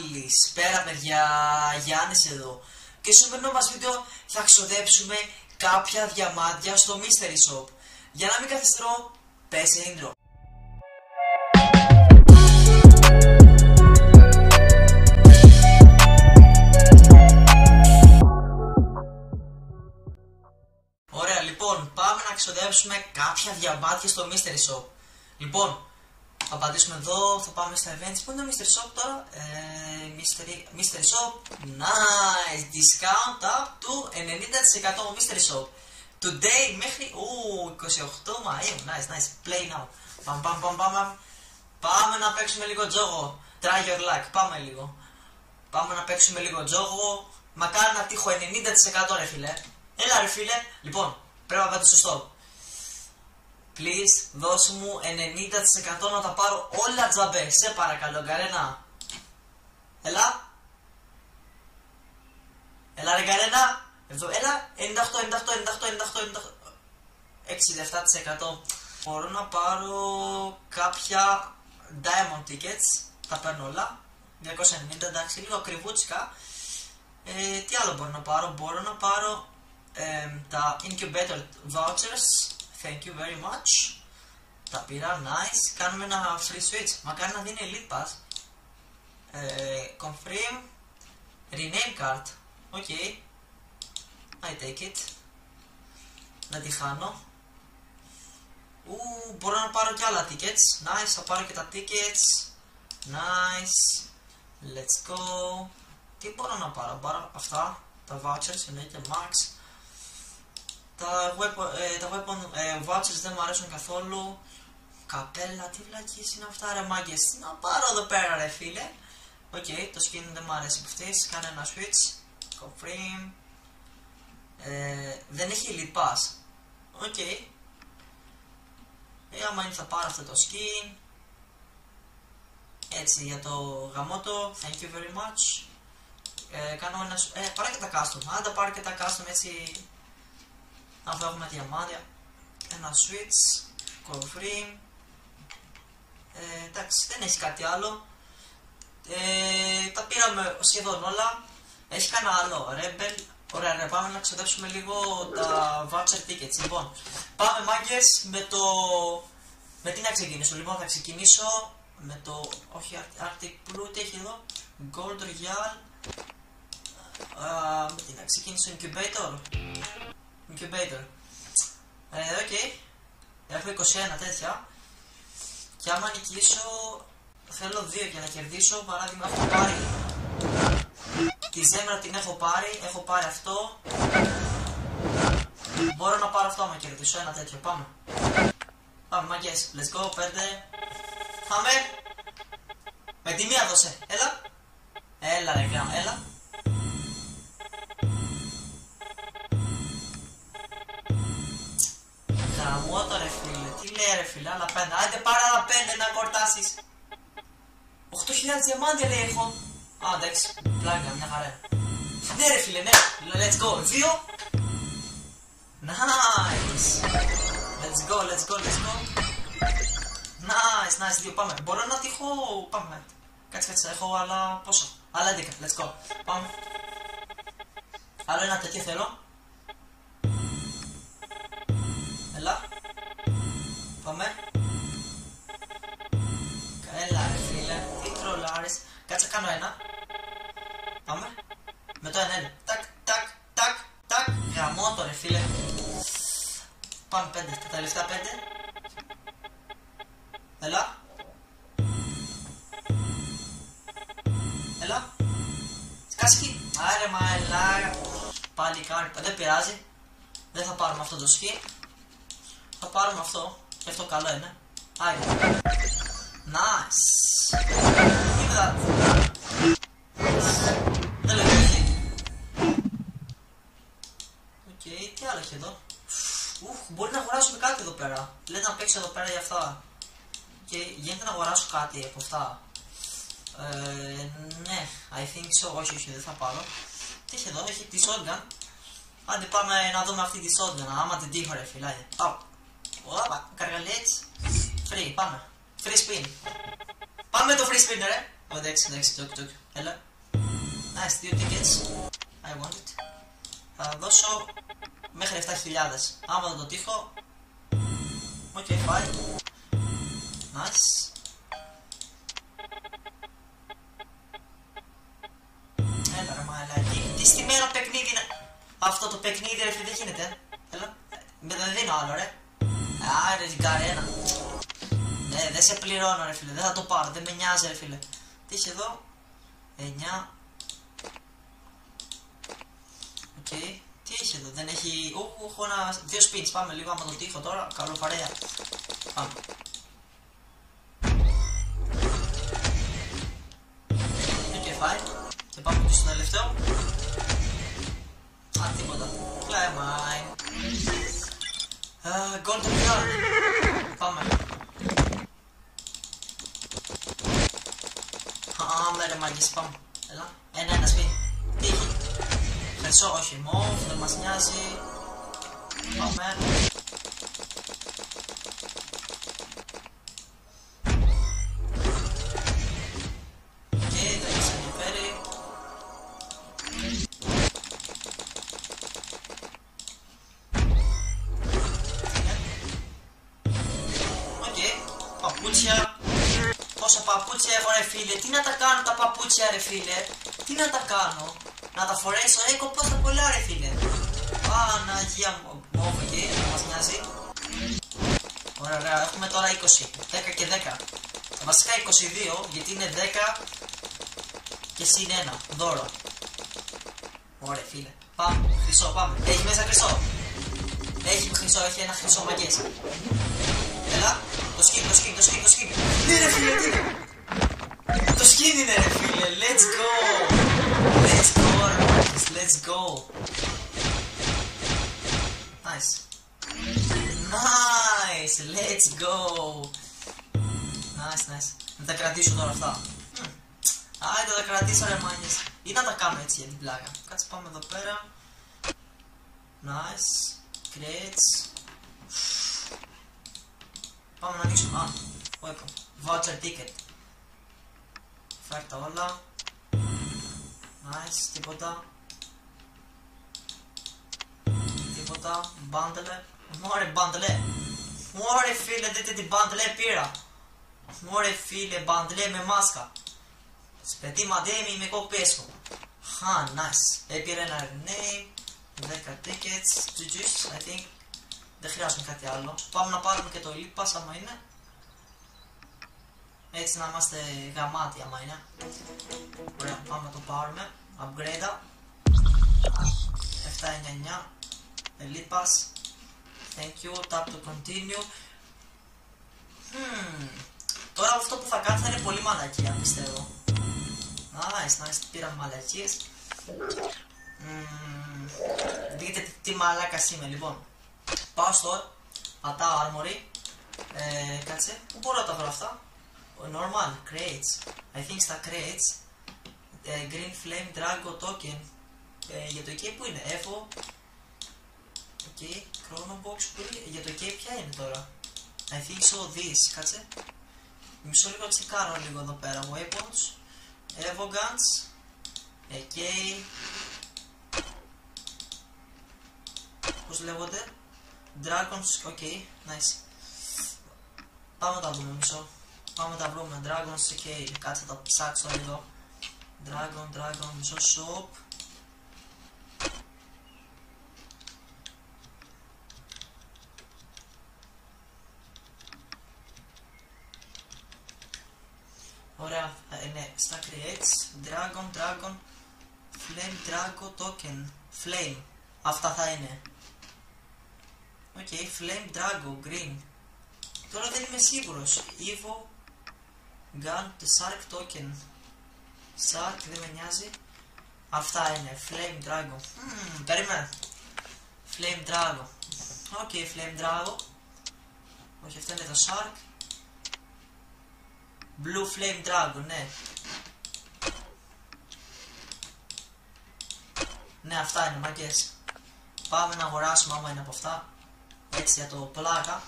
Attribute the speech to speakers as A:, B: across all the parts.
A: Καλησπέρα παιδιά, Γιάννης εδώ. Και στο σημερινό μας βίντεο θα ξοδέψουμε κάποια διαμάντια στο Mystery Shop. Για να μην καθυστερώ, πέσε intro. Ωραία λοιπόν, πάμε να ξοδέψουμε κάποια διαμάντια στο Mystery Shop. Λοιπόν, θα πατήσουμε εδώ, θα πάμε στα events. Πού είναι το Mystery Shop τώρα; Ε, mystery, mystery Shop. Nice! Discount up to 90% Mystery Shop. Today μέχρι ου, 28 Μαΐου. Nice, nice. Play now. Πάμε, πάμε, πάμε, πάμε. Πάμε να παίξουμε λίγο τζόγο. Try your luck. Πάμε λίγο. Πάμε να παίξουμε λίγο τζόγο. Μακάρι να τύχω 90% ρε φίλε. Έλα ρε φίλε. Λοιπόν, πρέπει να πάτε σωστό. Please, δώσ' μου 90% να τα πάρω όλα τζαμπές. Σε παρακαλώ, Γκαρένα. Έλα. Έλα ρε Γκαρένα. Εδώ, έλα. 98, 98, 98, 98, 98. 67%. Μπορώ να πάρω κάποια diamond tickets. Τα παίρνω όλα. 290, εντάξει, λίγο ακριβούτσικα. Ε, τι άλλο μπορώ να πάρω; Μπορώ να πάρω ε, τα incubator vouchers Thank you very much. Τα πήρα, nice. Κάνουμε ένα free switch. Μακάρι να δίνει elite pass. Ε, confirm. Rename card. Ok. I take it. Να τη χάνω. Ου, μπορώ να πάρω και άλλα tickets. Nice, θα πάρω και τα tickets. Nice. Let's go. Τι μπορώ να πάρω, πάρω αυτά. Τα vouchers, εννοείται max. Τα weapon, ε, τα weapon ε, watches δεν μου αρέσουν καθόλου. Καπέλα, τι βλακείες είναι αυτά ρε μάγκες. Να πάρω εδώ πέρα ρε φίλε. OK, okay, το skin δεν μου αρέσει από αυτής. Κάνε ένα switch. Confirm. Ε, δεν έχει elite pass. OK. Okay. Ε, άμα είναι θα πάρω αυτό το skin. Έτσι για το γαμότο. Thank you very much. Ε, κάνω ένα... Ε, πάρω και τα custom. Αν τα πάρω και τα custom έτσι αφού έχουμε διαμάντια, ένα switch, confirm, ε, εντάξει δεν έχει κάτι άλλο, ε, τα πήραμε σχεδόν όλα, έχει κανένα άλλο, Rebel, ωραία ρε πάμε να ξοδέψουμε λίγο τα voucher tickets, λοιπόν, πάμε μάγκες με το, με τι να ξεκινήσω, λοιπόν θα ξεκινήσω με το, όχι Arctic Blue, τι έχει εδώ, Gold Royal, uh, με τι να ξεκινήσω, Incubator, Incubator. Ε, OK. Okay. Έχω 21 τέτοια. Και άμα νικήσω, θέλω δύο για να κερδίσω. Παράδειγμα, έχω πάρει. Τη ζέμερα την έχω πάρει. Έχω πάρει αυτό. Μπορώ να πάρω αυτό άμα κερδίσω. Ένα τέτοιο. Πάμε. Πάμε, μαγκές. Let's go. Πέντε. Πάμε. Με τη μία δώσε. Έλα. Έλα, ρε, έλα. Γαμώτο ρε φίλε, τι λέει ρε φίλε, άλλα πέντε. Άντε πάρε άλλα πέντε να κορτάσεις. 8.000 διαμάντια λέει έχω. Α, εντάξει, πλάκα, μια χαρά. Ναι ρε φίλε, ναι, let's go. Δύο. Nice. Let's go, let's go, let's go. Nice, nice, δύο, πάμε. Μπορώ να τύχω, πάμε. Κάτσε, κάτσε, έχω άλλα πόσο. Άλλα 11, let's go. Πάμε. Άλλο ένα τέτοιο θέλω. Έλα. Πάμε. Έλα ρε φίλε. Τι τρολάρεις. Κάτσε κάνω ένα. Πάμε. Με το ένα ένα. Τάκ, τάκ, τάκ, τάκ. Γαμώ ρε φίλε. Πάμε πέντε. Τα τελευταία πέντε. Έλα. Έλα. Σκάσκι. Άρε μα έλα. Πάλι κάνει. Δεν πειράζει. Δεν θα πάρουμε αυτό το skin. Θα πάρουμε αυτό. Και αυτό καλό είναι. Άιντε. Nice. Give that. Δεν λέω Οκ, τι άλλο έχει εδώ; Ουφ, μπορεί να αγοράσουμε κάτι εδώ πέρα. Λέει να παίξω εδώ πέρα για αυτά. Και γίνεται να αγοράσω κάτι από αυτά. Ε, ναι, I think so. Όχι, όχι, δεν θα πάρω. Τι έχει εδώ, έχει τη shotgun. Άντε πάμε να δούμε αυτή τη shotgun. Άμα την τύχω ρε φίλε. Πάμε. Όπα, καργαλίτς. Free, πάμε. Free spin. Πάμε το free spin, ρε. Ω, εντάξει, εντάξει, τόκ, τόκ. Έλα. Nice, δύο tickets. I want it. Θα δώσω μέχρι 7.000. Άμα δεν το τύχω. OK, okay, fine. Nice. Έλα ρε μαλάκα. Τι στημένο παιχνίδι είναι. Αυτό το παιχνίδι ρε φίλε δεν γίνεται. Έλα. Με δεν δίνω άλλο ρε. Άρε Garena. Ναι, δεν σε πληρώνω ρε φίλε. Δεν θα το πάρω. Δεν με νοιάζει ρε φίλε. Τι έχει εδώ; 9. OK. Okay. Τι έχει εδώ. Δεν έχει. Ου, έχω ένα. Δύο spins. Πάμε λίγο άμα το τύχω τώρα. Καλό παρέα. Ρε μάγκες, πάμε. Έλα. Ένα, ένα σπίτι. Τύχη. Χρυσό, όχι μόβ, δεν μας νοιάζει. Πάμε. Παπούτσια έχω ρε φίλε, τι να τα κάνω τα παπούτσια ρε φίλε, τι να τα κάνω, να τα φορέσω, έχω πόσα πολλά ρε φίλε. Παναγία μου, όχι εκεί, δεν μας νοιάζει. Ωραία, ωραία, έχουμε τώρα 20, 10 και 10. Βασικά 22, γιατί είναι 10 και συν 1, δώρο. Ωραία φίλε, πάμε, χρυσό, πάμε. Έχει μέσα χρυσό. Έχει χρυσό, έχει ένα χρυσό μαγκές. Έλα, το σκύλι, το σκύλι, το σκύλι, το σκύλι. Ναι ρε φίλε, τι Το σκύλι είναι ρε φίλε, let's go. Let's go, αρμάτες, let's go. Nice. Nice, let's go. Nice, nice. Να τα κρατήσω τώρα αυτά. Άιντε τα κρατήσω ρε μάνιες. Ή να τα κάνω έτσι για την πλάκα. Κάτσε πάμε εδώ πέρα. Nice. Crates. Pa më në kishë ma ah, Ojko po, po, Voucher ticket. Oferta olla Nice Tipota Tipota Bandele More bandele. More file dhe të ti bandele pira. More file bandele me maska. Spetim ademi me kok pesku. Ha, nice. Epi renare name Veka tickets To juice, I think. Δεν χρειάζεται κάτι άλλο. Πάμε να πάρουμε και το Elite Pass άμα είναι. Έτσι να είμαστε γαμάτοι άμα είναι. Ωραία, πάμε να το πάρουμε. Upgrade. 799. Elite Pass. Thank you. Tap to continue. Hmm. Τώρα αυτό που θα κάνω θα είναι πολύ μαλακία πιστεύω. Nice, nice. Πήραμε μαλακίες. Mm. Δείτε τι, τι μαλάκας είμαι λοιπόν. Πάω στο πατάω armory. Ε, κάτσε. Πού μπορώ να τα βρω αυτά; Normal, crates. I think στα crates. Ε, green flame drago token. Ε, για το εκεί που είναι; Έχω. Ok, chrono box που είναι; Για το εκεί ποια είναι τώρα; I think so this. Κάτσε. Μισό λίγο τσεκάρω λίγο εδώ πέρα. Weapons. Evo guns. Ok. Πώς λέγονται; Dragons, ok, nice. Πάμε να τα βρούμε μισό. Πάμε να τα βρούμε. Dragons, ok, κάτσε να τα ψάξω λίγο. Dragon, Dragon, μισό shop. Ωραία, είναι στα creates, dragon, dragon, flame, dragon, token, flame. Αυτά θα είναι. Οκ, okay, Flame Drago, Green. Τώρα δεν είμαι σίγουρος. Evo, Gun, the Shark Token. Shark, δεν με νοιάζει. Αυτά είναι. Flame Drago. Mm, περίμενε. Flame Drago. Οκ, okay, Flame Drago. Όχι, αυτό είναι το Shark. Blue Flame Dragon, ναι. Ναι, αυτά είναι μαγκές. Πάμε να αγοράσουμε άμα είναι από αυτά έτσι για το πλάκα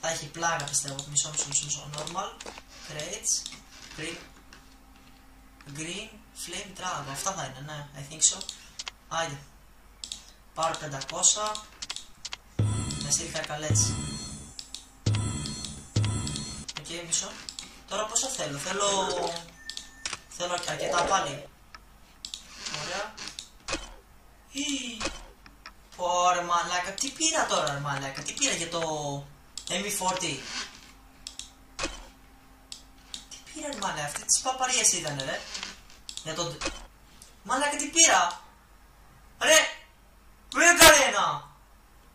A: θα έχει πλάκα πιστεύω μισό μισό μισό, μισό. normal crates green Green Flame Dragon. Αυτά θα είναι, ναι. I think so. Άιντε. Πάρω 500. Με στείλει καρκαλέτσι. Οκ, okay, μισό. Τώρα πόσο θέλω. Θέλω... Θέλω αρκετά πάλι. Ωραία. Ωραία μαλάκα, τι πήρα τώρα μαλάκα, τι πήρα για το M40. Τι πήρα ρε μαλάκα, αυτή τις παπαριές ήταν ρε. Για το... Μαλάκα τι πήρα; Ρε, πήρε καρένα.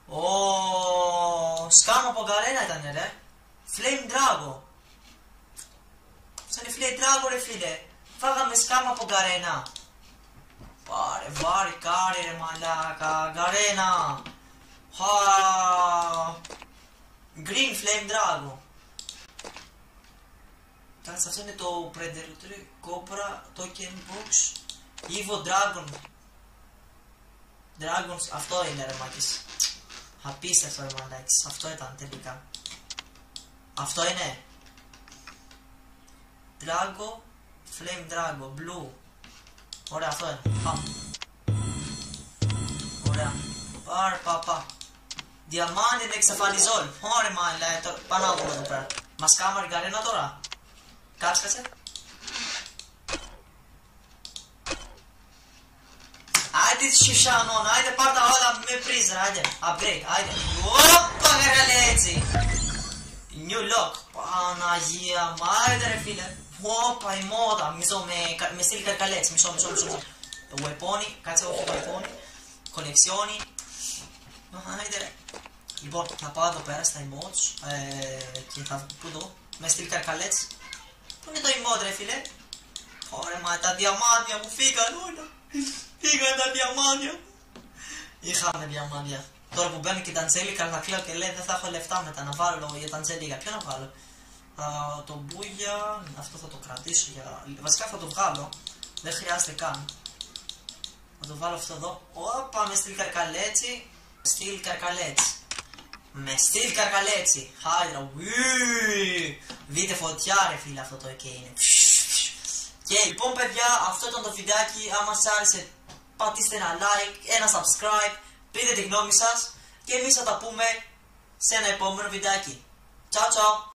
A: Ω, σκάμα από καρένα ήταν ρε. Flame Dragon. Σαν Flame Dragon ρε φίλε. Φάγαμε σκάμα από καρένα. Πάρε, βάρη, κάρι ρε μαλάκα, γκαρένα. Χα... Green Flame Dragon. Κάτσε αυτό είναι το Predator Cobra Token Box Evo Dragon Dragons, αυτό είναι ρε μάκης. Απίστευτο ρε μαλάκης, αυτό ήταν τελικά. Αυτό είναι. Drago, Flame Drago, Blue. Ωραία, αυτό είναι. Πάμε. Ωραία. Πάρε, παπά. Διαμάντι με εξαφανιζόλ. Ωραία, μάλλον. τώρα. Πάνω από εδώ πέρα. Μας κάμαρ γκαρένα τώρα. Κάτσε, κάτσε. Άιντε σιουσάνον, άιντε πάρ' τα όλα με πρίζα, άιντε. Upgrade, άιντε. Ωπα, έτσι. New lock. Παναγία μου, άιντε ρε φίλε. Όπα, η μόδα. Μισό με, με στυλ καρκαλέτς. Μισό, μισό, μισό. Το weaponi, κάτσε όχι το weaponi. Κονεξιόνι. Άιντε ρε. Λοιπόν, θα πάω εδώ πέρα στα emotes. Ε, και θα... Πού εδώ. Με στυλ καρκαλέτς. Πού είναι το emote ρε φίλε. Ωραία, μα τα διαμάντια μου φύγαν όλα. Φύγαν τα διαμάντια. Είχαμε διαμάντια. Τώρα που μπαίνει και τα Αντζέλικα θα κλαίω και λέει δεν θα έχω λεφτά μετά να βάλω για τα Αντζέλικα. Ποιο να βάλω. Uh, το μπούγια, αυτό θα το κρατήσω για... Βασικά θα το βγάλω. Δεν χρειάζεται καν. Θα το βάλω αυτό εδώ. Όπα, με στυλ καρκαλέτσι. Στυλ καρκαλέτσι. Με στυλ καρκαλέτσι. Χάιδρα. Δείτε φωτιά ρε φίλε αυτό το εκεί είναι. Και λοιπόν παιδιά αυτό ήταν το βιντεάκι. Άμα σας άρεσε πατήστε ένα like, ένα subscribe. Πείτε τη γνώμη σας. Και εμείς θα τα πούμε σε ένα επόμενο βιντεάκι. Ciao ciao!